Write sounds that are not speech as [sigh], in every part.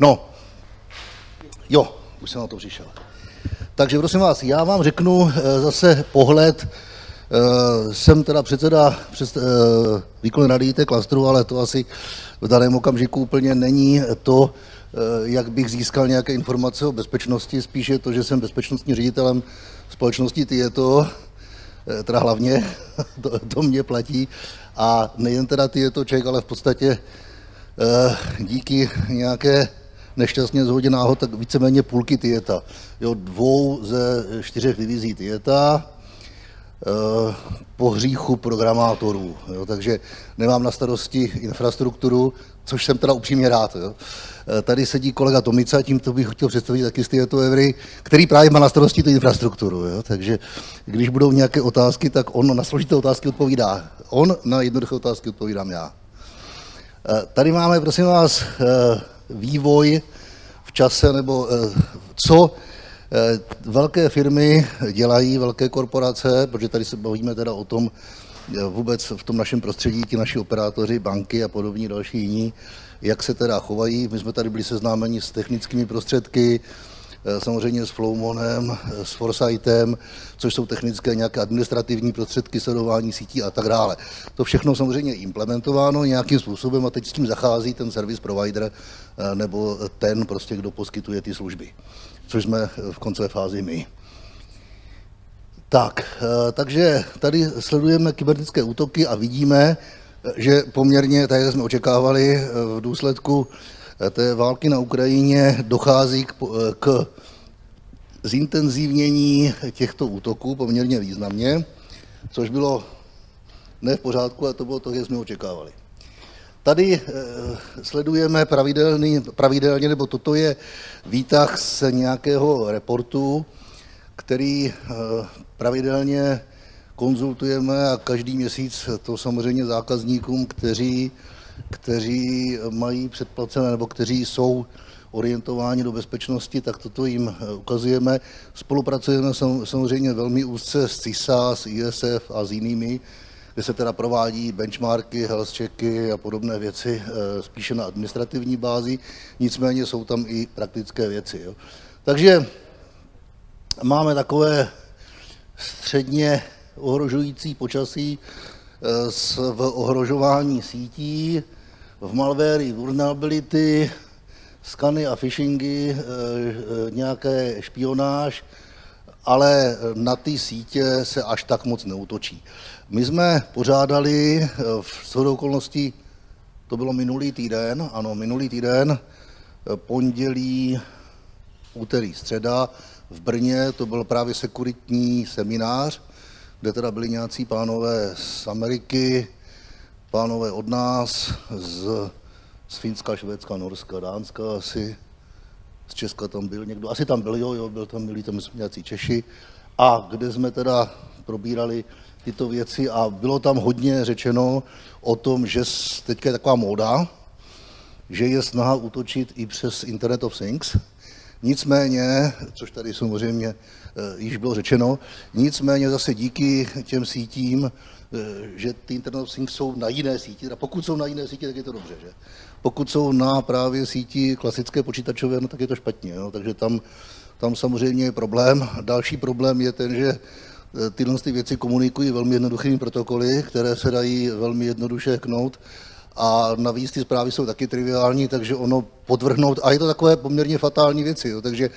No, jo, už jsem na to přišel. Takže prosím vás, já vám řeknu eh, zase pohled, eh, jsem teda předseda před, eh, výkon rady IT klastru, ale to asi v daném okamžiku úplně není to, jak bych získal nějaké informace o bezpečnosti, spíše to, že jsem bezpečnostním ředitelem společnosti Tieto, teda hlavně, [laughs] to, to mě platí. A nejen teda Tieto Ček, ale v podstatě díky nějaké nešťastně zhodě náhod, tak víceméně půlky Tieta. Jo, dvou ze čtyřech divizí Tieta, eh, po hříchu programátorů. Jo, takže nemám na starosti infrastrukturu, což jsem teda upřímně rád. Jo. Eh, tady sedí kolega Tomica, tím to bych chtěl představit taky z Tieto Every, který právě má na starosti tu infrastrukturu. Jo. Takže když budou nějaké otázky, tak on na složité otázky odpovídá. On na jednoduché otázky odpovídám já. Eh, tady máme, prosím vás, vývoj čase, nebo eh, co eh, velké firmy dělají, velké korporace, protože tady se bavíme teda o tom, eh, vůbec v tom našem prostředí, ti naši operátoři, banky a podobní další jiní, jak se teda chovají. My jsme tady byli seznámeni s technickými prostředky, samozřejmě s Flowmonem, eh, s Foresightem, což jsou technické nějaké administrativní prostředky sledování sítí a tak dále. To všechno samozřejmě je implementováno nějakým způsobem a teď s tím zachází ten service provider eh, nebo ten, prostě, kdo poskytuje ty služby, což jsme v koncové fázi my. Tak, takže tady sledujeme kybernetické útoky a vidíme, že poměrně, tak jak jsme očekávali, v důsledku té války na Ukrajině dochází k, k zintenzivnění těchto útoků poměrně významně, což bylo ne v pořádku, ale to bylo to, jak jsme očekávali. Tady eh, sledujeme pravidelný, pravidelně, nebo toto je výtah z nějakého reportu, který eh, pravidelně konzultujeme a každý měsíc to samozřejmě zákazníkům, kteří kteří mají předplacené nebo kteří jsou orientováni do bezpečnosti, tak toto jim eh, ukazujeme. Spolupracujeme samozřejmě velmi úzce s CISA, s ISF a s jinými, kde se teda provádí benchmarky, health checky a podobné věci eh, spíše na administrativní bázi, nicméně jsou tam i praktické věci. Jo. Takže máme takové středně ohrožující počasí, v ohrožování sítí, v malware, vulnerability, skany a phishingy, eh, eh, nějaké špionáž, ale na ty sítě se až tak moc neutočí. My jsme pořádali eh, v shodou okolností, to bylo minulý týden, ano, minulý týden, pondělí, úterý, středa v Brně, to byl právě sekuritní seminář, kde teda byli nějací pánové z Ameriky, pánové od nás, z, z Finska, Švédska, Norska, Dánska asi, z Česka tam byl někdo, asi tam byl, jo, jo, byl tam, byli tam nějací Češi, a kde jsme teda probírali tyto věci a bylo tam hodně řečeno o tom, že teďka je taková móda, že je snaha útočit i přes Internet of Things, Nicméně, což tady samozřejmě eh, již bylo řečeno, nicméně zase díky těm sítím, eh, že ty Internet of jsou na jiné síti, a pokud jsou na jiné síti, tak je to dobře, že? Pokud jsou na právě síti klasické počítačové, no tak je to špatně, jo? takže tam, tam samozřejmě je problém. Další problém je ten, že eh, tyhle ty věci komunikují velmi jednoduchými protokoly, které se dají velmi jednoduše knout a navíc ty zprávy jsou taky triviální, takže ono podvrhnout, a je to takové poměrně fatální věci, jo, takže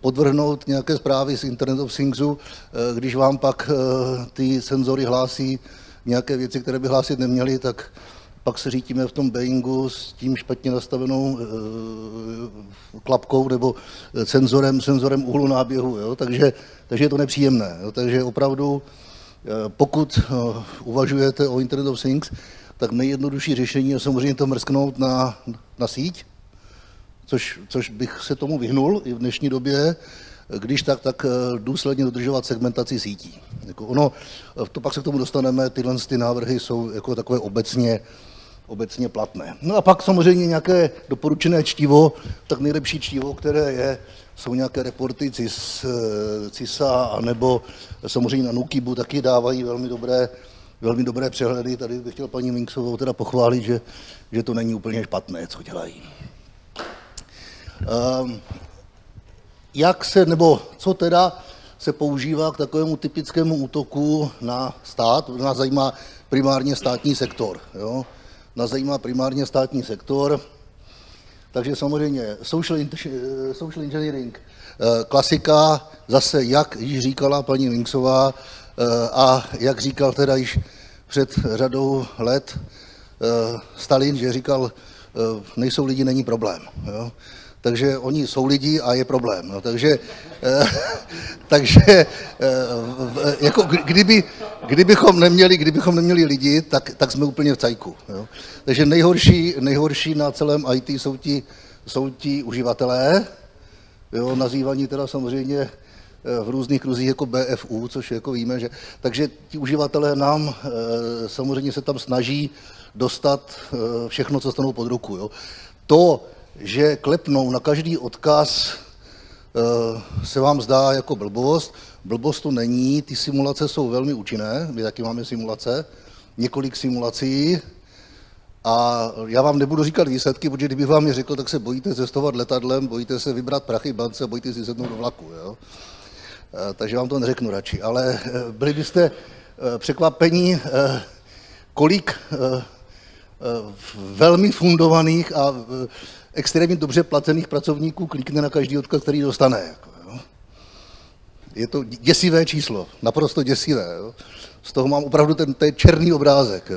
podvrhnout nějaké zprávy z Internet of Thingsu, eh, když vám pak eh, ty senzory hlásí nějaké věci, které by hlásit neměly, tak pak se řítíme v tom Boeingu s tím špatně nastavenou e, klapkou nebo senzorem, senzorem úhlu náběhu, jo? Takže, takže je to nepříjemné. Jo? Takže opravdu, pokud uvažujete o Internet of Things, tak nejjednodušší řešení je samozřejmě to mrsknout na, na síť, což, což bych se tomu vyhnul i v dnešní době, když tak, tak eh, důsledně dodržovat segmentaci sítí. Jako ono, eh, to pak se k tomu dostaneme, tyhle ty návrhy jsou jako takové obecně, obecně platné. No a pak samozřejmě nějaké doporučené čtivo, tak nejlepší čtivo, které je, jsou nějaké reporty CIS, eh, CISA, nebo samozřejmě na Nukibu taky dávají velmi dobré velmi dobré přehledy. Tady bych chtěl paní Minksovou teda pochválit, že, že to není úplně špatné, co dělají. Ehm, jak se, nebo co teda se používá k takovému typickému útoku na stát? Nás zajímá primárně státní sektor. Jo? Nás zajímá primárně státní sektor, takže samozřejmě social, social engineering, eh, klasika, zase jak již říkala paní Minksová a jak říkal teda již před řadou let eh, Stalin, že říkal, nejsou lidi, není problém. Jo? takže oni jsou lidi a je problém. No, takže, eh, [laughs] takže eh, jako kdyby, kdybychom, neměli, kdybychom neměli lidi, tak, tak jsme úplně v cajku. Jo. Takže nejhorší, nejhorší na celém IT jsou ti, jsou ti uživatelé, jo, nazývaní teda samozřejmě eh, v různých kruzích jako BFU, což jako víme, že... Takže ti uživatelé nám samozřejmě se tam snaží dostat všechno, co stanou pod ruku. Jo. To, že klepnou na každý odkaz eh, se vám zdá jako blbost. Blbost to není, ty simulace jsou velmi účinné, my taky máme simulace, několik simulací, a já vám nebudu říkat výsledky, protože kdybych vám je řekl, tak se bojíte cestovat letadlem, bojíte se vybrat prachy bance, bojíte si sednout do vlaku. Jo? Eh, takže vám to neřeknu radši. Ale eh, byli byste překvapení, kolik velmi fundovaných a extrémně dobře placených pracovníků klikne na každý odkaz, který dostane. Jako. Je to děsivé číslo, naprosto děsivé. Z toho mám opravdu ten, ten černý obrázek.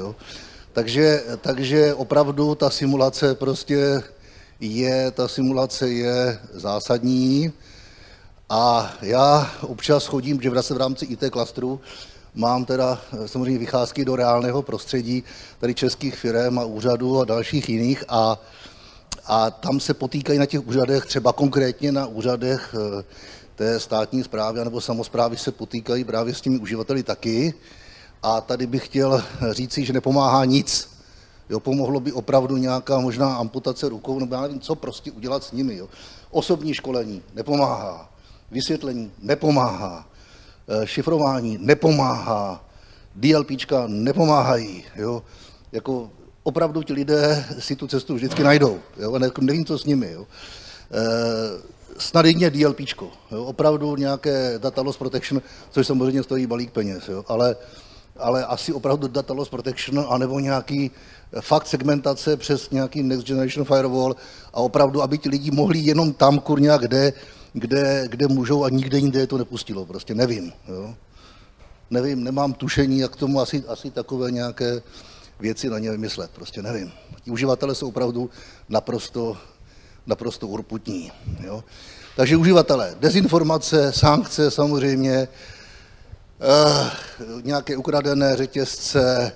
Takže, takže opravdu ta simulace prostě je, ta simulace je zásadní. A já občas chodím, že v rámci IT klastru mám teda samozřejmě vycházky do reálného prostředí, tady českých firm a úřadů a dalších jiných a a tam se potýkají na těch úřadech, třeba konkrétně na úřadech eh, té státní zprávy nebo samozprávy se potýkají právě s těmi uživateli taky. A tady bych chtěl říci, že nepomáhá nic. Jo, pomohlo by opravdu nějaká možná amputace rukou, nebo já nevím, co prostě udělat s nimi. Jo. Osobní školení nepomáhá, vysvětlení nepomáhá, eh, šifrování nepomáhá, DLPčka nepomáhají. Jo. Jako opravdu ti lidé si tu cestu vždycky najdou. Jo? Ne, nevím, co s nimi. Jo? E, snad jedině DLPčko, jo? opravdu nějaké data loss protection, což samozřejmě stojí balík peněz, jo? Ale, ale asi opravdu data loss protection, anebo nějaký fakt segmentace přes nějaký next generation firewall a opravdu, aby ti lidi mohli jenom tam kurňa, kde, kde, kde můžou a nikde jinde je to nepustilo, prostě nevím. Jo? Nevím, nemám tušení, jak tomu asi, asi takové nějaké věci na ně vymyslet, prostě nevím. Ti uživatelé jsou opravdu naprosto, naprosto urputní. Jo? Takže uživatelé, dezinformace, sankce samozřejmě, eh, nějaké ukradené řetězce,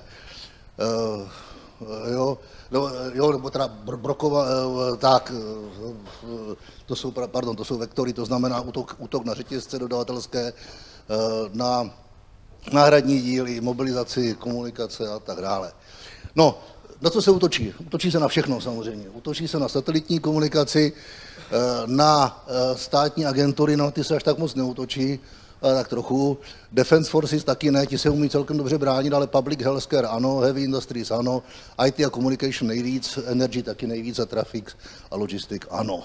eh, jo, no, jo, nebo teda brokova, eh, tak, eh, to jsou, pardon, to jsou vektory, to znamená útok, útok na řetězce dodavatelské, eh, na náhradní díly, mobilizaci, komunikace a tak dále. No, na co se útočí? Útočí se na všechno samozřejmě. Útočí se na satelitní komunikaci, eh, na eh, státní agentury, no ty se až tak moc neútočí, tak trochu. Defense Forces taky ne, ti se umí celkem dobře bránit, ale Public Healthcare ano, Heavy Industries ano, IT a Communication nejvíc, Energy taky nejvíc a Traffic a Logistic ano.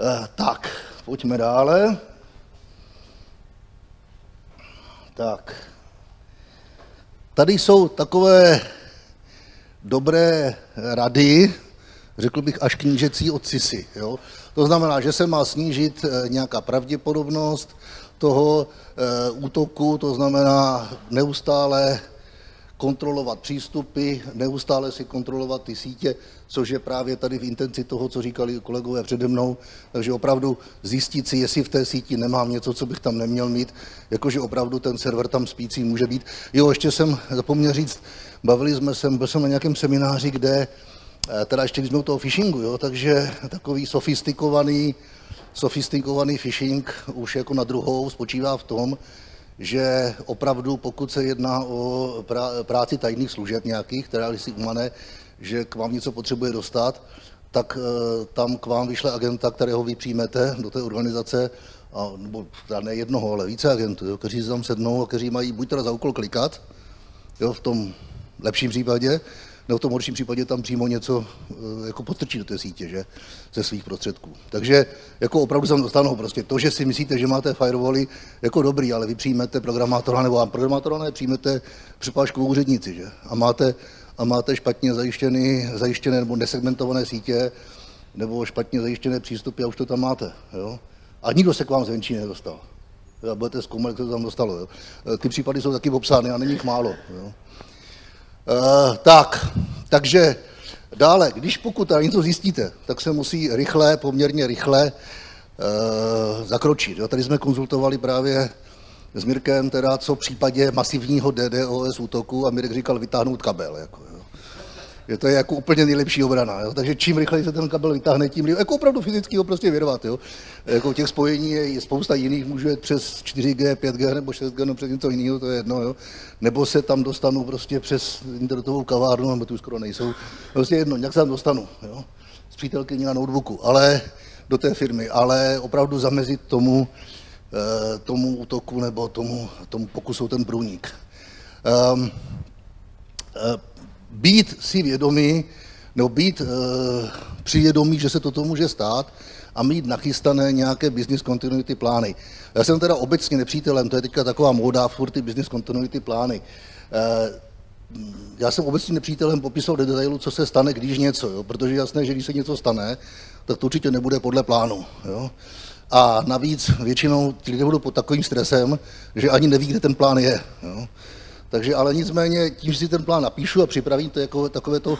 Eh, tak, pojďme dále. Tak. Tady jsou takové dobré rady, řekl bych až knížecí od CISy. Jo? To znamená, že se má snížit eh, nějaká pravděpodobnost toho e, útoku, to znamená neustále kontrolovat přístupy, neustále si kontrolovat ty sítě, což je právě tady v intenci toho, co říkali kolegové přede mnou. Takže opravdu zjistit si, jestli v té síti nemám něco, co bych tam neměl mít, jakože opravdu ten server tam spící může být. Jo, ještě jsem zapomněl říct, bavili jsme se, byl jsem na nějakém semináři, kde, eh, teda ještě když jsme u toho phishingu, jo, takže takový sofistikovaný, sofistikovaný phishing už jako na druhou spočívá v tom, že opravdu, pokud se jedná o práci tajných služeb nějakých, která si umane, že k vám něco potřebuje dostat, tak eh, tam k vám vyšle agenta, kterého vy přijmete do té organizace, a, nebo ne jednoho, ale více agentů, jo, kteří se tam sednou a kteří mají buď teda za úkol klikat, jo, v tom lepším případě, nebo v tom horším případě tam přímo něco eh, jako postrčí do té sítě, že, ze svých prostředků. Takže jako opravdu tam dostanou prostě to, že si myslíte, že máte firewally jako dobrý, ale vy přijmete programátora, nebo programátora ne, přijmete přepážkovou úřednici, že, a máte, a máte špatně zajištěny, zajištěné nebo nesegmentované sítě, nebo špatně zajištěné přístupy a už to tam máte, jo. A nikdo se k vám zvenčí nedostal. A budete zkoumat, jak se to tam dostalo. Jo. Eh, ty případy jsou taky popsány a není jich málo. Jo. Uh, tak, takže dále, když pokud tady něco zjistíte, tak se musí rychle, poměrně rychle uh, zakročit. Jo. Tady jsme konzultovali právě s Mirkem, teda co v případě masivního DDoS útoku a Mirek říkal vytáhnout kabel. Jako, jo. Je to jako úplně nejlepší obrana. Jo? Takže čím rychleji se ten kabel vytáhne, tím líp. Jako opravdu fyzicky ho prostě vyrvat. Jo? Jako těch spojení je spousta jiných, můžu jet přes 4G, 5G nebo 6G, nebo přes něco jiného, to je jedno. Jo? Nebo se tam dostanu prostě přes internetovou kavárnu, nebo tu skoro nejsou. Prostě jedno, nějak se tam dostanu. Jo? S přítelkyní na notebooku, ale do té firmy, ale opravdu zamezit tomu, eh, tomu útoku nebo tomu, tomu pokusu ten průnik. Um, být si vědomý, nebo být uh, při vědomí, že se toto může stát a mít nachystané nějaké business continuity plány. Já jsem teda obecně nepřítelem, to je teďka taková móda, furt ty business continuity plány. Uh, já jsem obecně nepřítelem popisovat do detailu, co se stane, když něco, jo? protože jasné, že když se něco stane, tak to určitě nebude podle plánu. Jo? A navíc většinou ti lidé budou pod takovým stresem, že ani neví, kde ten plán je. Jo? Takže ale nicméně tím, že si ten plán napíšu a připravím, to je jako takové to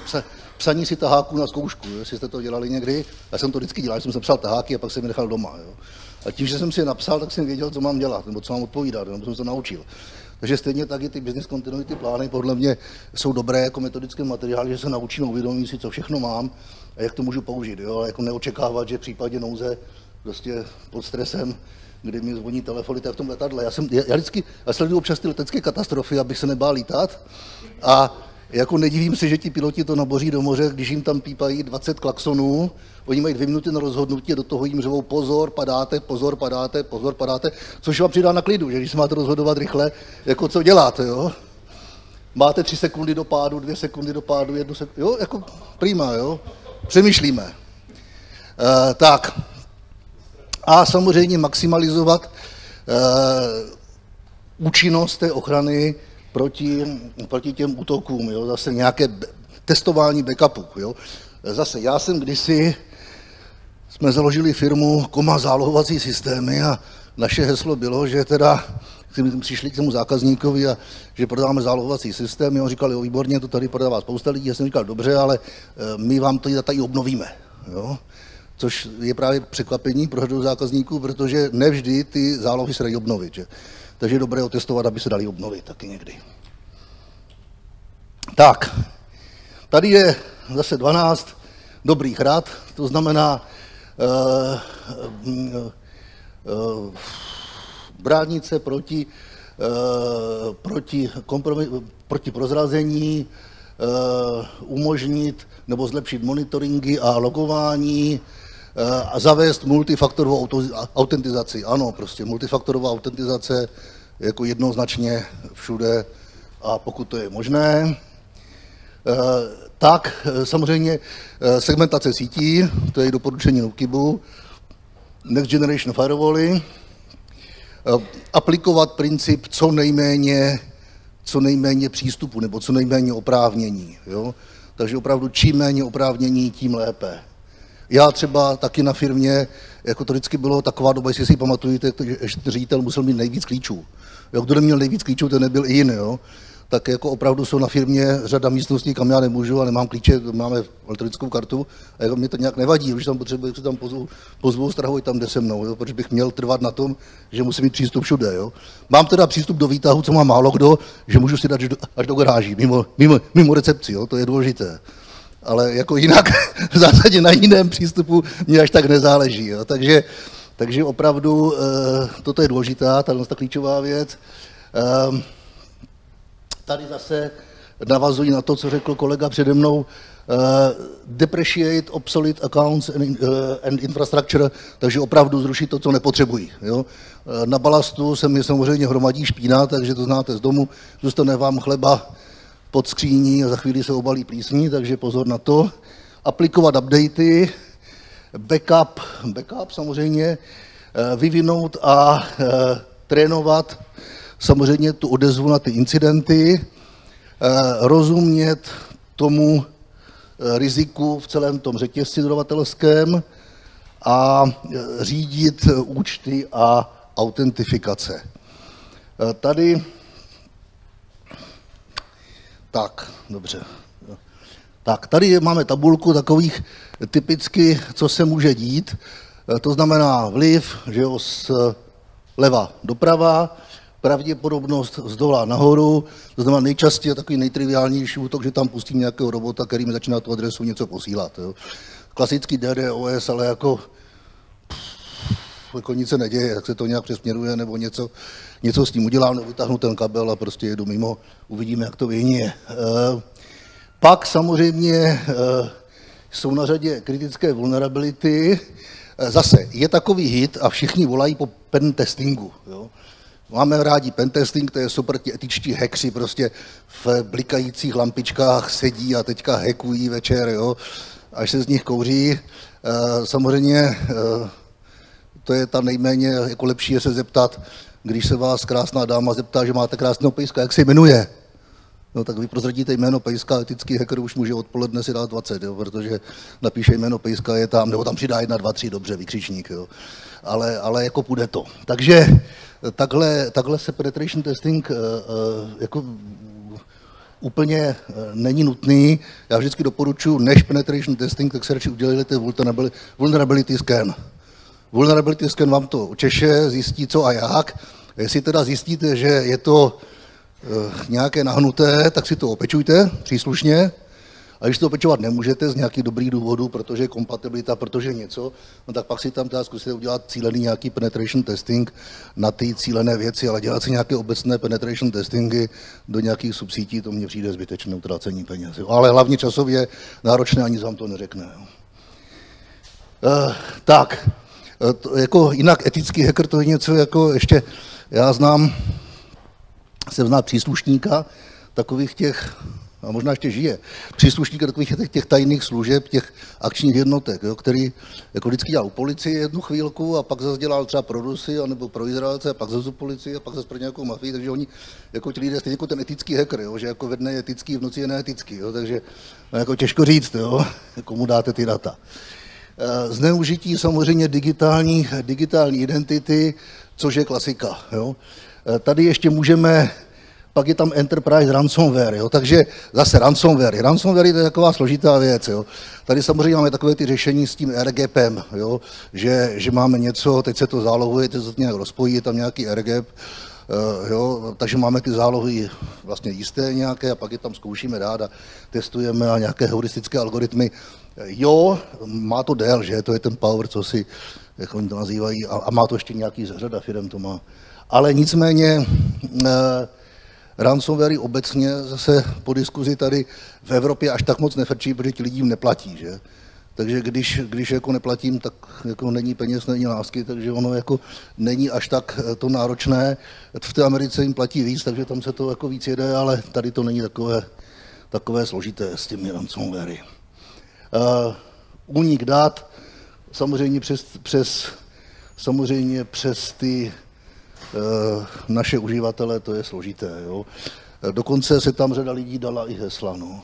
psaní si taháků na zkoušku, jestli jste to dělali někdy. Já jsem to vždycky dělal, jsem se psal taháky a pak jsem je nechal doma. Jo. A tím, že jsem si je napsal, tak jsem věděl, co mám dělat, nebo co mám odpovídat, nebo jsem se to naučil. Takže stejně tak i ty business continuity plány podle mě jsou dobré jako metodické materiály, že se naučím uvědomit si, co všechno mám a jak to můžu použít. Jo? Jako neočekávat, že v případě nouze prostě pod stresem kdy mi zvoní telefony, tak v tom letadle. Já, jsem, já vždycky já sleduju občas ty letecké katastrofy, abych se nebál lítat. A jako nedivím se, že ti piloti to naboří do moře, když jim tam pípají 20 klaxonů, oni mají dvě minuty na rozhodnutí a do toho jim řevou pozor, padáte, pozor, padáte, pozor, padáte, což vám přidá na klidu, že když se máte rozhodovat rychle, jako co děláte, jo? Máte tři sekundy do pádu, dvě sekundy do pádu, jednu sekundu, jo, jako prima, jo? Přemýšlíme. Uh, tak, a samozřejmě maximalizovat uh, účinnost té ochrany proti, proti těm útokům, jo? zase nějaké testování backupu. Jo? Zase já jsem kdysi, jsme založili firmu Koma zálohovací systémy a naše heslo bylo, že teda přišli k tomu zákazníkovi a že prodáváme zálohovací systémy. On říkal, jo, výborně, to tady prodává spousta lidí. Já jsem říkal, dobře, ale eh, my vám to i obnovíme. Jo? Což je právě překvapení pro řadu zákazníků, protože nevždy ty zálohy se dají obnovit. Že? Takže je dobré otestovat, aby se dali obnovit taky někdy. Tak, tady je zase 12 dobrých rad, to znamená uh, uh, uh, bránit se proti, uh, proti, proti prozrazení, uh, umožnit nebo zlepšit monitoringy a logování, Eh, a zavést multifaktorovou autentizaci. Ano, prostě multifaktorová autentizace jako jednoznačně všude a pokud to je možné, eh, tak eh, samozřejmě segmentace sítí, to je doporučení NUKIBu, Next Generation Firewally, aplikovat princip co nejméně, co nejméně přístupu nebo co nejméně oprávnění. Jo? Takže opravdu čím méně oprávnění, tím lépe. Já třeba taky na firmě, jako to vždycky bylo taková doba, jestli si pamatujete, že ředitel musel mít nejvíc klíčů. Jo, kdo neměl nejvíc klíčů, ten nebyl i jiný. Jo? tak jako opravdu jsou na firmě řada místností, kam já nemůžu a nemám klíče, máme elektronickou kartu a jako mě to nějak nevadí, když tam potřebuji, se tam pozvu, pozvu strahuj tam, kde se mnou, jo, protože bych měl trvat na tom, že musím mít přístup všude. Jo. Mám teda přístup do výtahu, co má málo kdo, že můžu si dát až do, až do garáží, mimo, mimo, mimo recepci, jo, to je důležité ale jako jinak [laughs] v zásadě na jiném přístupu mě až tak nezáleží. Jo. Takže, takže opravdu e, toto je důležitá, ta, klíčová věc. E, tady zase navazuji na to, co řekl kolega přede mnou, uh, depreciate obsolete accounts and, uh, and infrastructure, takže opravdu zrušit to, co nepotřebují. Jo? Uh, na balastu se mi samozřejmě hromadí špína, takže to znáte z domu, zůstane vám chleba pod skříní a za chvíli se obalí plísní, takže pozor na to. Aplikovat updaty, backup, backup samozřejmě, eh, vyvinout a eh, trénovat samozřejmě tu odezvu na ty incidenty, rozumět tomu riziku v celém tom řetězci dodavatelském a řídit účty a autentifikace. Tady tak, dobře. Tak, tady máme tabulku takových typicky, co se může dít. To znamená vliv, že jo, z leva doprava, pravděpodobnost z dola nahoru, to znamená nejčastěji takový nejtriviálnější útok, že tam pustím nějakého robota, který mi začíná tu adresu něco posílat. Jo. Klasický DDoS, ale jako jako nic se neděje, jak se to nějak přesměruje, nebo něco, něco s tím udělám, vytáhnu ten kabel a prostě jedu mimo, uvidíme, jak to vyhnie. Eh, pak samozřejmě eh, jsou na řadě kritické vulnerability. Eh, zase je takový hit a všichni volají po pen testingu. Jo. Máme rádi pentesting, to je super, ti etičtí hekři prostě v blikajících lampičkách sedí a teďka hekují večer, jo, až se z nich kouří. Samozřejmě to je ta nejméně jako lepší je se zeptat, když se vás krásná dáma zeptá, že máte krásného pejska, jak se jmenuje? No tak vy prozradíte jméno pejska, etický hacker už může odpoledne si dát 20, jo, protože napíše jméno pejska, je tam, nebo tam přidá 1, 2, 3, dobře, vykřičník, jo. Ale, ale jako půjde to. Takže takhle, takhle se penetration testing uh, uh, jako úplně není nutný. Já vždycky doporučuji, než penetration testing, tak se radši udělejte vulnerability scan. Vulnerability scan vám to češe, zjistí co a jak. Jestli teda zjistíte, že je to e, nějaké nahnuté, tak si to opečujte příslušně. A když to opečovat nemůžete z nějakých dobrých důvodů, protože kompatibilita, protože něco, no tak pak si tam teda zkusíte udělat cílený nějaký penetration testing na ty cílené věci, ale dělat si nějaké obecné penetration testingy do nějakých subsítí, to mně přijde zbytečné utracení peněz. Ale hlavně časově náročné, ani vám to neřekne. Uh, tak, Eh, to, jako jinak etický hacker to je něco jako ještě, já znám, jsem znal příslušníka takových těch, a možná ještě žije, příslušníka takových těch, těch tajných služeb, těch akčních jednotek, jo, který jako vždycky dělal u policie jednu chvílku a pak zase dělal třeba pro Rusy, anebo pro Izraelce, a pak zase u policie a pak zase pro nějakou mafii, takže oni jako ti lidé stejně jako ten etický hacker, jo, že jako ve dne je etický, v noci je neetický, jo, takže no, jako těžko říct, jo, [laughs] komu dáte ty data. Eh, zneužití samozřejmě digitální, digitální identity, což je klasika. Jo. Eh, tady ještě můžeme, pak je tam Enterprise Ransomware, jo. takže zase ransomware. Ransomware je taková složitá věc. Jo. Tady samozřejmě máme takové ty řešení s tím RGPem, jo. Že, že máme něco, teď se to zálohuje, teď se to nějak rozpojí, je tam nějaký RGP, Uh, jo, takže máme ty zálohy vlastně jisté nějaké a pak je tam zkoušíme dát a testujeme a nějaké heuristické algoritmy Jo, má to dél, že? To je ten power, co si, jak oni to nazývají, a, a má to ještě nějaký řada firm to má. Ale nicméně eh, ransomware obecně zase po diskuzi tady v Evropě až tak moc nefrčí, protože ti lidi jim neplatí, že? Takže když, když jako neplatím, tak jako není peněz, není lásky, takže ono jako není až tak eh, to náročné. V té Americe jim platí víc, takže tam se to jako víc jede, ale tady to není takové, takové složité s těmi ransomware. Uh, únik dat samozřejmě přes, přes, samozřejmě přes ty uh, naše uživatele, to je složité. Jo. Dokonce se tam řada lidí dala i hesla. No.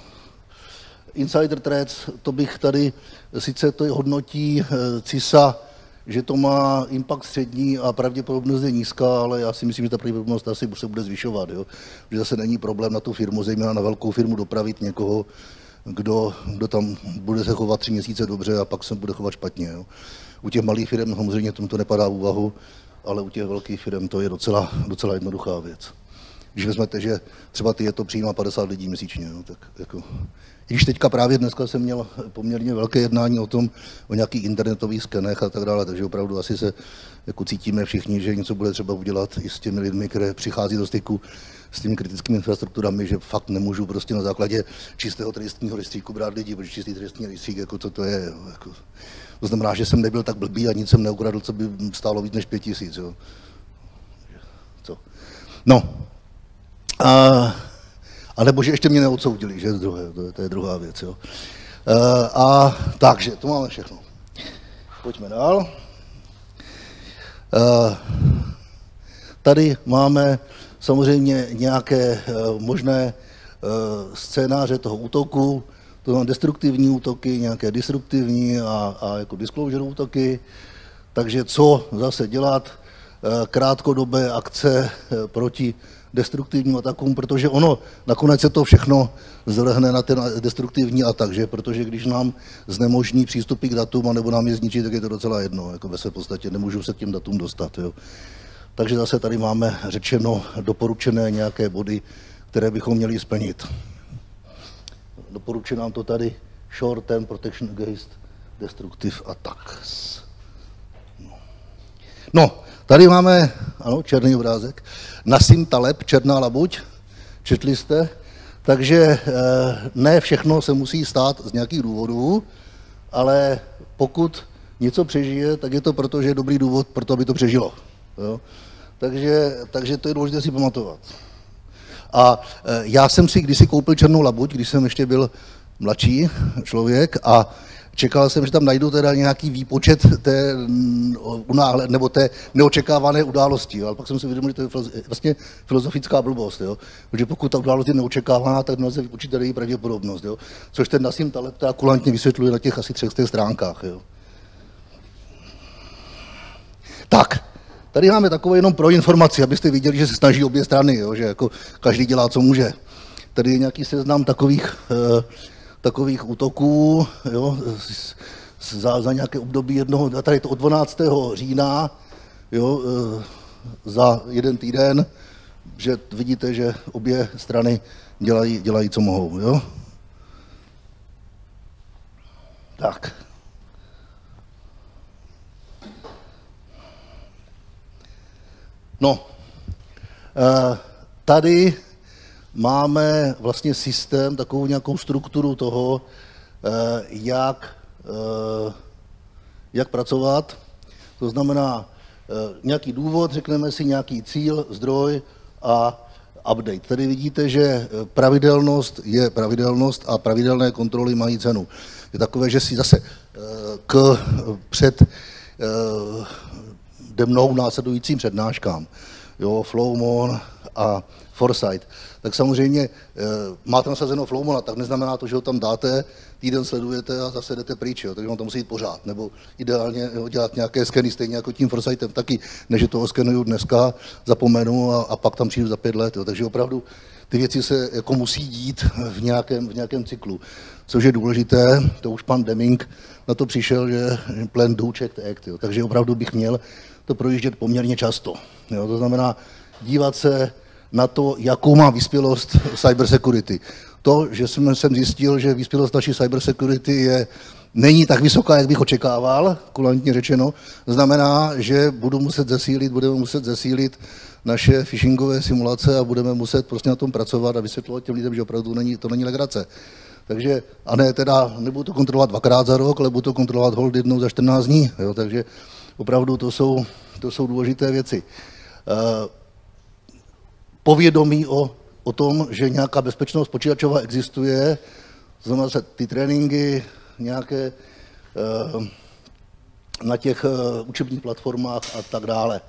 Insider Threads, to bych tady, sice to je hodnotí CISA, že to má impact střední a pravděpodobnost je nízká, ale já si myslím, že ta pravděpodobnost asi se bude zvyšovat. Jo. Že zase není problém na tu firmu, zejména na velkou firmu dopravit někoho, kdo, kdo tam bude se chovat tři měsíce dobře a pak se bude chovat špatně. Jo. U těch malých firm samozřejmě tomu to nepadá v úvahu, ale u těch velkých firm to je docela, docela jednoduchá věc. Když vezmete, že třeba ty je to přijímá 50 lidí měsíčně, no, tak jako... Když teďka právě dneska jsem měl poměrně velké jednání o tom, o nějakých internetových skenech a tak dále, takže opravdu asi se jako cítíme všichni, že něco bude třeba udělat i s těmi lidmi, které přichází do styku s těmi kritickými infrastrukturami, že fakt nemůžu prostě na základě čistého trestního rejstříku brát lidi, protože čistý trestní rejstřík, jako co to je. Jako, to znamená, že jsem nebyl tak blbý a nic jsem neukradl, co by stálo víc než pět tisíc. Jo. Co? No. A, A nebo že ještě mě neodsoudili, že druhé, to, je, to je druhá věc. Jo. E, a takže, to máme všechno. Pojďme dál. E, tady máme samozřejmě nějaké e, možné scénáře toho útoku, to jsou destruktivní útoky, nějaké disruptivní a, a jako disclosure útoky. Takže co zase dělat? Eh, krátkodobé akce eh, proti destruktivním atakům, protože ono nakonec se to všechno zlehne na ten destruktivní atak, že? protože když nám znemožní přístupy k datům, nebo nám je zničí, tak je to docela jedno, jako ve své podstatě nemůžu se k těm datům dostat. Jo? Takže zase tady máme řečeno doporučené nějaké body, které bychom měli splnit. Doporučuje nám to tady Short Term Protection Against Destructive Attacks. No. Tady máme, ano, černý obrázek, Nasim Taleb, Černá labuť, četli jste, takže eh, ne všechno se musí stát z nějakých důvodů, ale pokud něco přežije, tak je to proto, že je dobrý důvod pro to, aby to přežilo. Jo? Takže, takže to je důležité si pamatovat. A e, já jsem si kdysi koupil černou labuť, když jsem ještě byl mladší člověk a čekal jsem, že tam najdu teda nějaký výpočet té, unáhle, nebo té neočekávané události, ale pak jsem si uvědomil, že to je vlastně filozofická blbost, jo? protože pokud ta událost je neočekávaná, tak nelze vypočítat její pravděpodobnost, jo? což ten Nasim Taleb teda kulantně vysvětluje na těch asi třech stránkách. Jo? Tak, Tady máme takové jenom pro informaci, abyste viděli, že se snaží obě strany, jo, že jako každý dělá, co může. Tady je nějaký seznam takových, uh, takových útoků jo, za, za nějaké období jednoho, tady to od 12. října, jo, uh, za jeden týden, že vidíte, že obě strany dělají, dělají co mohou. Jo? Tak. No, eh, tady máme vlastně systém, takovou nějakou strukturu toho, eh, jak, eh, jak pracovat. To znamená nějaký důvod, řekneme si nějaký cíl, zdroj a update. Tady vidíte, že pravidelnost je pravidelnost a pravidelné kontroly mají cenu. Je takové, že si zase k před mnou následujícím přednáškám, jo, Flowmon a Foresight, tak samozřejmě e, máte nasazeno Flowmona, tak neznamená to, že ho tam dáte, týden sledujete a zase jdete pryč, jo, takže on to musí jít pořád, nebo ideálně jo, dělat nějaké skeny, stejně jako tím Foresightem taky, než to oskenuju dneska, zapomenu a, a pak tam přijdu za pět let, jo, takže opravdu ty věci se jako musí dít v nějakém, v nějakém cyklu, což je důležité, to už pan Deming na to přišel, že plan do check act, jo, takže opravdu bych měl to projíždět poměrně často. Jo, to znamená dívat se na to, jakou má vyspělost cybersecurity. To, že jsem, jsem zjistil, že vyspělost naší cybersecurity je, není tak vysoká, jak bych očekával, kulantně řečeno, znamená, že budu muset zesílit, budeme muset zesílit naše phishingové simulace a budeme muset prostě na tom pracovat a vysvětlovat těm lidem, že opravdu není, to není legrace. Takže, a ne teda, nebudu to kontrolovat dvakrát za rok, ale budu to kontrolovat hold jednou za 14 dní. Jo, takže opravdu to jsou, to jsou důležité věci. Eh, povědomí o, o tom, že nějaká bezpečnost počítačová existuje, znamená se ty tréninky nějaké eh, na těch eh, učebních platformách a tak dále.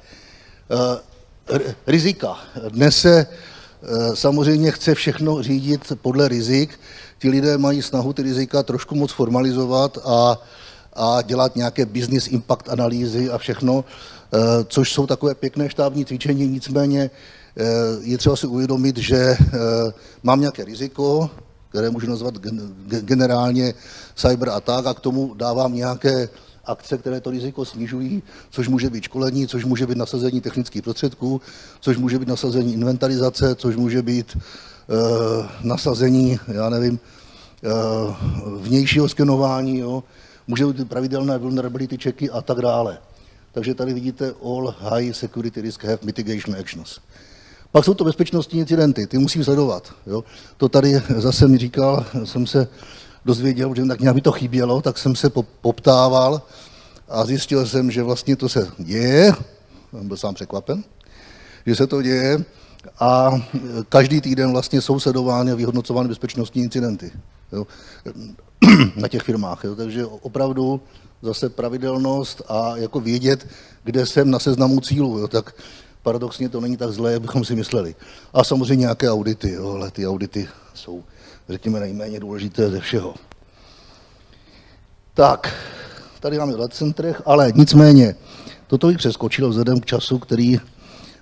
Rizika. Dnes se samozřejmě chce všechno řídit podle rizik. Ti lidé mají snahu ty rizika trošku moc formalizovat a a dělat nějaké business impact analýzy a všechno, což jsou takové pěkné štábní cvičení, nicméně je třeba si uvědomit, že eh, mám nějaké riziko, které můžu nazvat generálně cyber attack a k tomu dávám nějaké akce, které to riziko snižují, což může být školení, což může být nasazení technických prostředků, což může být nasazení inventarizace, což může být uh, nasazení, já nevím, uh, vnějšího skenování, jo, může být pravidelné vulnerability checky a tak dále. Takže tady vidíte all high security risk have mitigation actions. Pak jsou to bezpečnostní incidenty, ty musím sledovat. Jo. To tady zase mi říkal, jsem se dozvěděl, že tak nějak by to chybělo, tak jsem se poptával a zjistil jsem, že vlastně to se děje, byl sám překvapen, že se to děje a každý týden vlastně jsou sledovány a vyhodnocovány bezpečnostní incidenty jo, [clears throat] na těch firmách. Jo. Takže opravdu zase pravidelnost a jako vědět, kde jsem na seznamu cílu, jo, tak paradoxně to není tak zlé, jak bychom si mysleli. A samozřejmě nějaké audity, jo, ale ty audity jsou, řekněme, nejméně důležité ze všeho. Tak, tady máme v centrech, ale nicméně, toto bych přeskočil vzhledem k času, který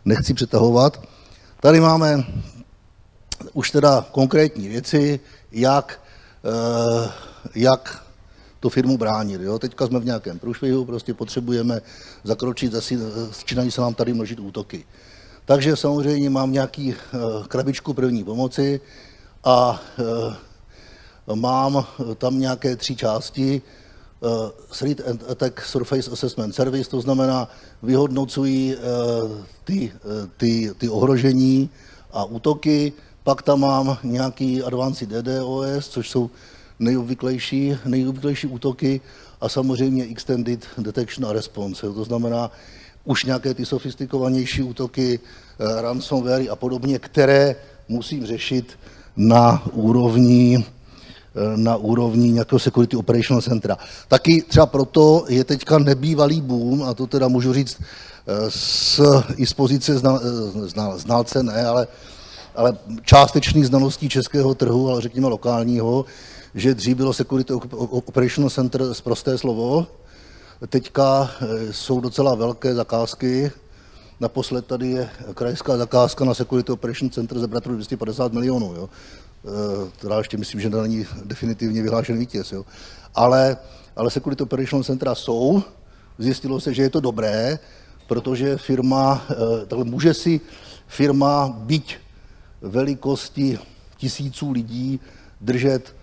nechci přetahovat. Tady máme už teda konkrétní věci, jak, eh, jak tu firmu bránit. Jo? Teďka jsme v nějakém průšvihu, prostě potřebujeme zakročit, začínají se nám tady množit útoky. Takže samozřejmě mám nějaký eh, krabičku první pomoci a eh, mám tam nějaké tři části. Threat and Attack Surface Assessment Service, to znamená, vyhodnocují ty, ty, ty ohrožení a útoky, pak tam mám nějaký Advanced DDoS, což jsou nejobvyklejší, nejobvyklejší útoky a samozřejmě Extended Detection a Response. To znamená už nějaké ty sofistikovanější útoky, eh, ransomware a podobně, které musím řešit na úrovni eh, na úrovni nějakého Security Operational Centra. Taky třeba proto je teďka nebývalý boom, a to teda můžu říct z, eh, i z pozice znal, znal, znalce, ne, ale ale částečných znalostí českého trhu, ale řekněme lokálního, že dřív bylo Security Operational Center prosté slovo, teďka eh, jsou docela velké zakázky, naposled tady je krajská zakázka na Security Operation Center za bratru 250 milionů, jo. Eh, teda ještě myslím, že není definitivně vyhlášen vítěz, jo. Ale, ale Security Operational Centra jsou, zjistilo se, že je to dobré, protože firma, eh, takhle může si firma byť velikosti tisíců lidí držet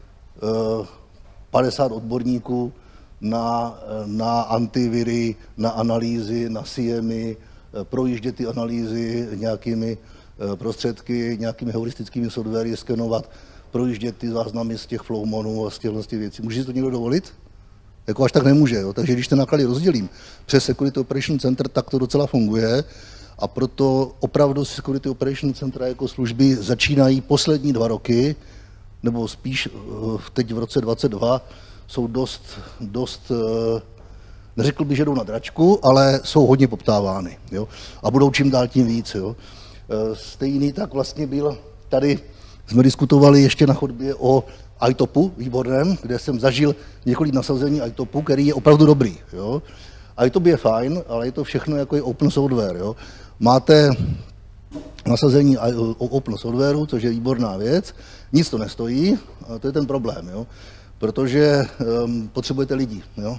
50 eh, odborníků na, eh, na antiviry, na analýzy, na CMy, eh, projíždět ty analýzy nějakými prostředky, nějakými heuristickými softwary, skenovat, projíždět ty záznamy z těch flowmonů a z těchto věcí. Může si to někdo dovolit? Jako až tak nemůže. Jo? Takže když ten náklady rozdělím přes Security Operation Center, tak to docela funguje a proto opravdu Security Operation Centra jako služby začínají poslední dva roky, nebo spíš eh, teď v roce 22, jsou dost, dost eh, neřekl bych, že jdou na dračku, ale jsou hodně poptávány. Jo? A budou čím dál tím víc. Jo? Eh, stejný tak vlastně byl tady, jsme diskutovali ještě na chodbě o iTopu výborném, kde jsem zažil několik nasazení iTopu, který je opravdu dobrý. Jo? iTop je fajn, ale je to všechno jako je open software. Jo? Máte nasazení open softwareu, což je výborná věc, nic to nestojí, a to je ten problém, jo? protože um, potřebujete lidi. Jo?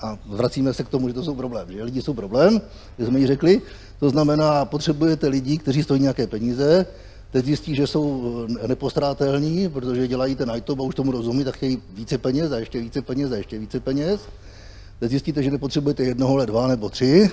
A vracíme se k tomu, že to jsou problém. Že lidi jsou problém, jak jsme ji řekli, to znamená, potřebujete lidi, kteří stojí nějaké peníze, teď zjistí, že jsou eh, nepostrátelní, protože dělají ten iTop a už tomu rozumí, tak chtějí více peněz a ještě více peněz a ještě více peněz. Teď zjistíte, že nepotřebujete jednoho, ale dva nebo tři,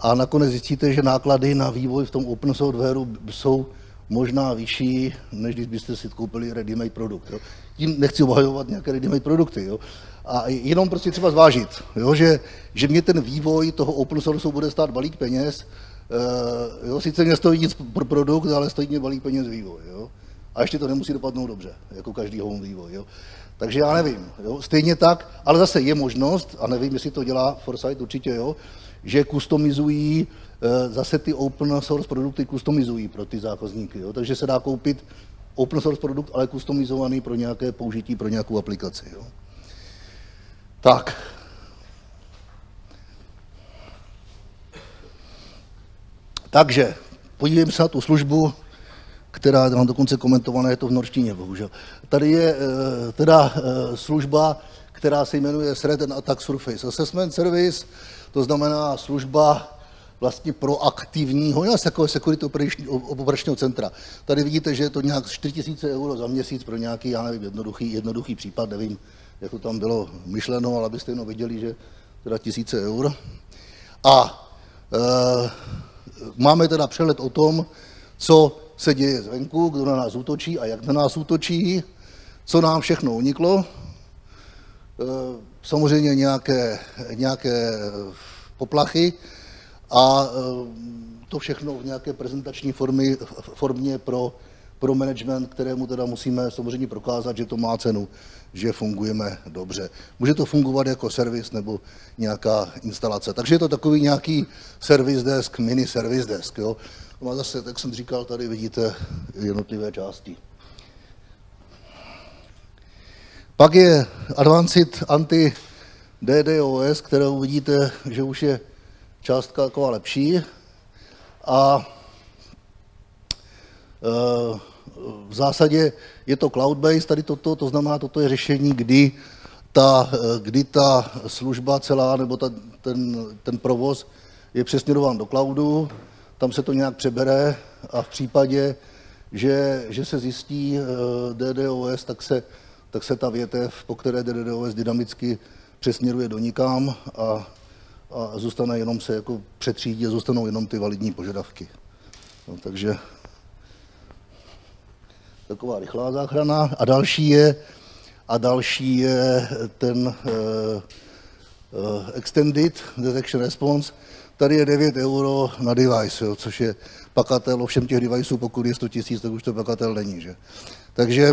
a nakonec zjistíte, že náklady na vývoj v tom open softwareu jsou možná vyšší, než když byste si koupili ready-made produkt. Jo. Tím nechci obhajovat nějaké ready-made produkty. Jo. A jenom prostě třeba zvážit, jo, že, že mě ten vývoj toho open sourceu bude stát balík peněz, Uh, jo, sice mě stojí nic pro produkt, ale stojí mě balík peněz vývoj. Jo. A ještě to nemusí dopadnout dobře, jako každý home vývoj. Jo. Takže já nevím. Jo. Stejně tak, ale zase je možnost, a nevím, jestli to dělá Foresight, určitě jo, že customizují, eh, zase ty open source produkty customizují pro ty zákazníky. Jo? Takže se dá koupit open source produkt, ale customizovaný pro nějaké použití, pro nějakou aplikaci. Jo? Tak. Takže podívejme se na tu službu, která mám dokonce komentovaná, je to v norštině, bohužel. Tady je eh, teda eh, služba, která se jmenuje Threat and Attack Surface Assessment Service, to znamená služba vlastně proaktivního, já jako security operačního centra. Tady vidíte, že je to nějak 4 000 euro za měsíc pro nějaký, já nevím, jednoduchý, jednoduchý případ, nevím, jak to tam bylo myšleno, ale abyste jenom viděli, že teda tisíce eur. A e, máme teda přehled o tom, co se děje zvenku, kdo na nás útočí a jak na nás útočí, co nám všechno uniklo. E, samozřejmě nějaké, nějaké poplachy a to všechno v nějaké prezentační formy, formě pro, pro management, kterému teda musíme samozřejmě prokázat, že to má cenu, že fungujeme dobře. Může to fungovat jako servis nebo nějaká instalace. Takže je to takový nějaký service desk, mini service desk. Jo. A zase, tak jsem říkal, tady vidíte jednotlivé části. Pak je Advanced Anti DDoS, kterou vidíte, že už je částka taková lepší. A e, v zásadě je to cloud-based, tady toto, to znamená, toto je řešení, kdy ta, e, kdy ta služba celá nebo ta, ten, ten provoz je přesměrován do cloudu, tam se to nějak přebere a v případě, že, že se zjistí e, DDoS, tak se, tak se ta větev, po které DDoS dynamicky přesměruje do nikam a a zůstane jenom se jako přetřídí a zůstanou jenom ty validní požadavky. No, takže taková rychlá záchrana. A další je, a další je ten uh, uh, Extended Detection Response. Tady je 9 euro na device, jo, což je pakatel, ovšem těch deviceů, pokud je 100 tisíc, tak už to pakatel není. Že? Takže,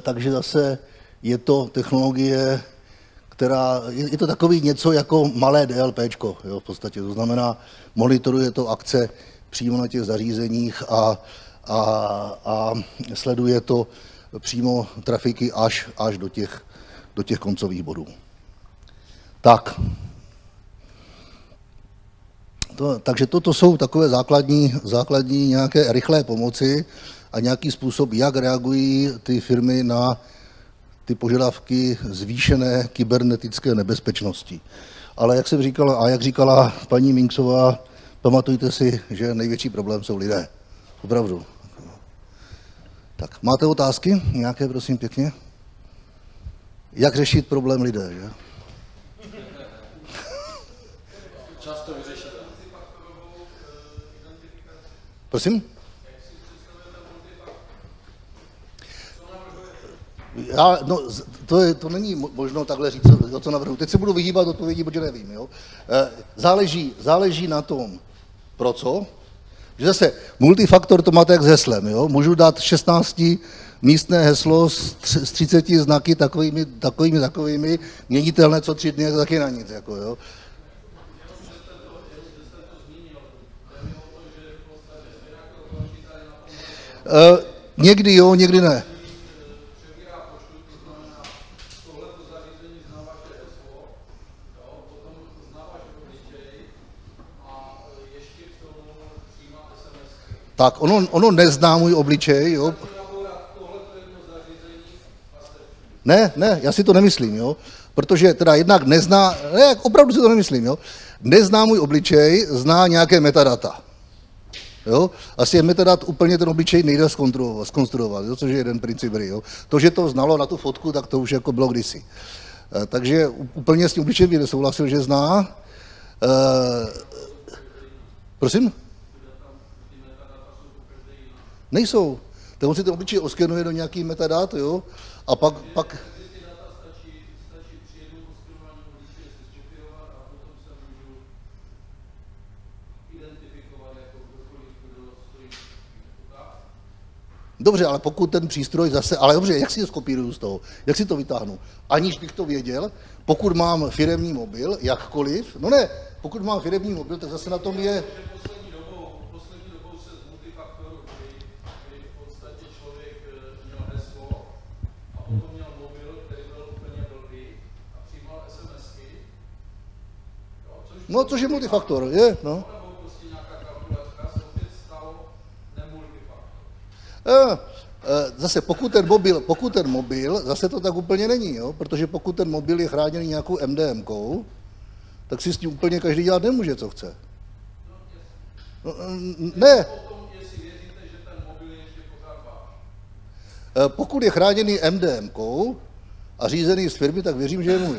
takže zase je to technologie, která, je to takový něco jako malé DLP, v podstatě, to znamená, monitoruje to akce přímo na těch zařízeních a, a, a sleduje to přímo trafiky až, až do, těch, do těch koncových bodů. Tak. To, takže toto jsou takové základní, základní nějaké rychlé pomoci a nějaký způsob, jak reagují ty firmy na ty požadavky zvýšené kybernetické nebezpečnosti. Ale jak jsem říkal, a jak říkala paní Minksová, pamatujte si, že největší problém jsou lidé. Opravdu. Tak, máte otázky? Nějaké, prosím, pěkně? Jak řešit problém lidé, že? Často vyřešit. Prosím? Já, no, to, je, to není možno takhle říct, co, co navrhu. Teď se budu vyhýbat odpovědí, protože nevím. Jo? Eh, záleží, záleží na tom, pro co. Že zase multifaktor to máte jak s heslem. Jo? Můžu dát 16 místné heslo s, s 30 znaky takovými, takovými, takovými, měnitelné co tři dny, taky na nic. Jako, jo? Uh, někdy jo, někdy ne. Tak ono, ono nezná můj obličej, jo. Ne, ne, já si to nemyslím, jo. Protože teda jednak nezná, ne, opravdu si to nemyslím, jo. Nezná můj obličej, zná nějaké metadata. Jo? Asi je metadat úplně ten obličej nejde zkonstruovat, zkonstruovat jo? což je jeden princip hry. Jo? To, že to znalo na tu fotku, tak to už jako bylo kdysi. E, takže úplně s tím obličejem bych nesouhlasil, že zná. E, prosím? Nejsou. Tak on si ten obličej oskenuje do nějaký metadat, jo, a pak, pak... Dobře, ale pokud ten přístroj zase, ale dobře, jak si to skopíruju z toho? Jak si to vytáhnu? Aniž bych to věděl, pokud mám firemní mobil, jakkoliv, no ne, pokud mám firemní mobil, tak zase na tom je... No, což je multifaktor, je, no. E, zase pokud ten mobil, pokud ten mobil, zase to tak úplně není, jo? protože pokud ten mobil je chráněný nějakou MDM, tak si s tím úplně každý dělat nemůže, co chce. No, ne. E, pokud je chráněný MDM a řízený z firmy, tak věřím, že je můj.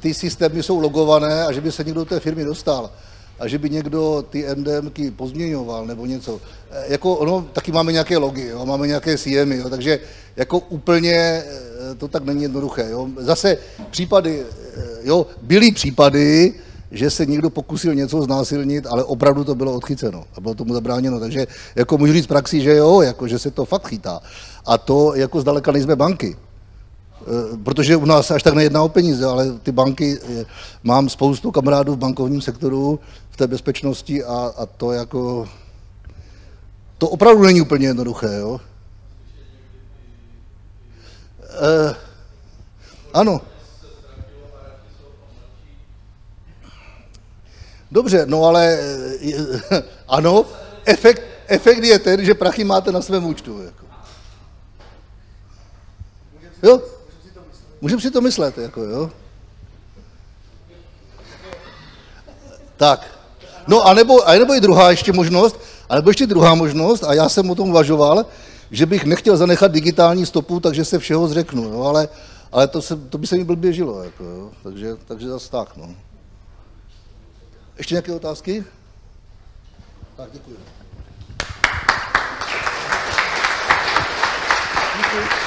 ty systémy jsou logované a že by se někdo do té firmy dostal a že by někdo ty MDMky pozměňoval nebo něco. E, jako ono, taky máme nějaké logy, jo, máme nějaké CMy, jo, takže jako úplně e, to tak není jednoduché. Jo. Zase případy, jo, byly případy, že se někdo pokusil něco znásilnit, ale opravdu to bylo odchyceno a bylo tomu zabráněno. Takže jako můžu říct praxi, že jo, jako, že se to fakt chytá. A to jako zdaleka nejsme banky. E, protože u nás až tak nejedná o peníze, ale ty banky, e, mám spoustu kamarádů v bankovním sektoru, v té bezpečnosti a, a to jako, to opravdu není úplně jednoduché, jo. E, ano. Dobře, no ale [laughs] ano, efekt, efekt je ten, že prachy máte na svém účtu. Jako. Jo? Můžeme si to myslet, jako jo. Tak. No a nebo, a nebo je druhá ještě možnost, a nebo ještě druhá možnost, a já jsem o tom uvažoval, že bych nechtěl zanechat digitální stopu, takže se všeho zřeknu, no, ale, ale to, se, to by se mi blbě žilo, jako, jo. Takže, takže zase tak, no. Ještě nějaké otázky? Tak, děkuji. Děkuji.